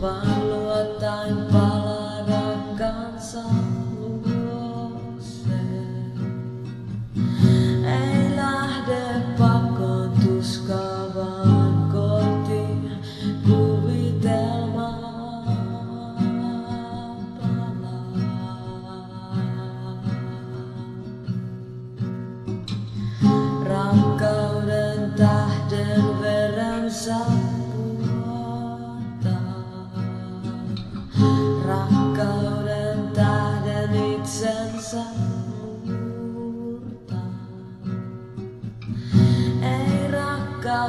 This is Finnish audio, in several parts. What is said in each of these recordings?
vaan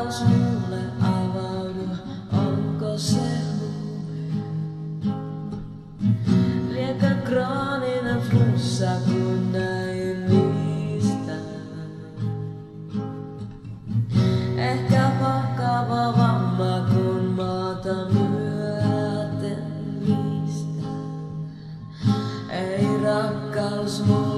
rakkaus mulle avaudu, onko se? Liekö krooninen flunssa, kun näin niistä? Ehkä vakava vamma, kun maata myöten viistää. Ei rakkaus mulle